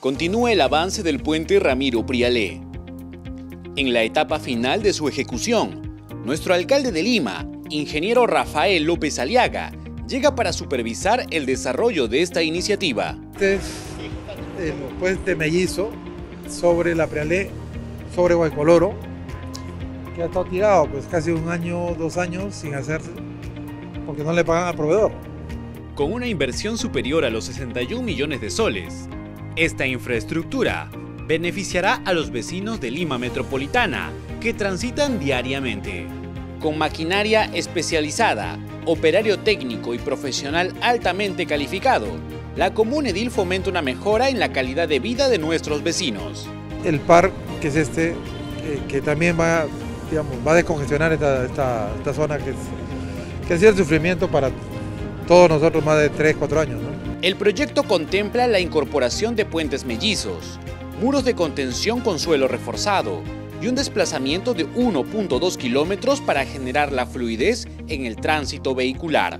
continúa el avance del puente Ramiro Prialé. En la etapa final de su ejecución, nuestro alcalde de Lima, ingeniero Rafael López Aliaga, llega para supervisar el desarrollo de esta iniciativa. Este es el puente mellizo sobre la Prialé, sobre Guaycoloro, que ha estado tirado pues casi un año, dos años sin hacerse, porque no le pagan al proveedor. Con una inversión superior a los 61 millones de soles, esta infraestructura beneficiará a los vecinos de Lima Metropolitana que transitan diariamente. Con maquinaria especializada, operario técnico y profesional altamente calificado, la Comuna Edil fomenta una mejora en la calidad de vida de nuestros vecinos. El par, que es este, que, también va, digamos, va a descongestionar esta, zona que ha sido el sufrimiento para todos nosotros más de 3, 4 años. El proyecto contempla la incorporación de puentes mellizos, muros de contención con suelo reforzado y un desplazamiento de 1.2 kilómetros para generar la fluidez en el tránsito vehicular.